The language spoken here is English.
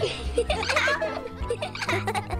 Ha ha ha!